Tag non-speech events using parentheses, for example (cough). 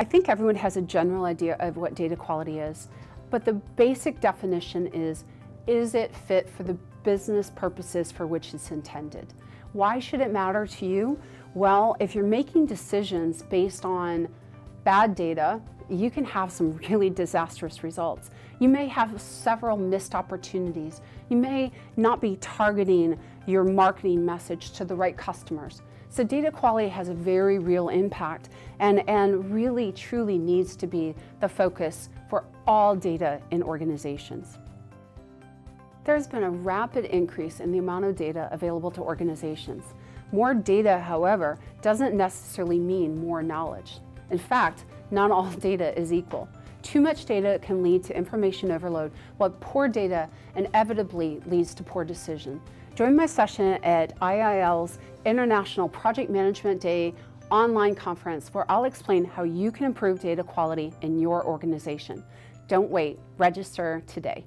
I think everyone has a general idea of what data quality is, but the basic definition is, is it fit for the business purposes for which it's intended? Why should it matter to you? Well, if you're making decisions based on bad data, you can have some (laughs) really disastrous results. You may have several missed opportunities. You may not be targeting your marketing message to the right customers. So data quality has a very real impact and, and really truly needs to be the focus for all data in organizations. There's been a rapid increase in the amount of data available to organizations. More data, however, doesn't necessarily mean more knowledge. In fact, not all (laughs) data is equal. Too much data can lead to information overload, while poor data inevitably leads to poor decision. Join my session at IIL's International Project Management Day online conference where I'll explain how you can improve data quality in your organization. Don't wait, register today.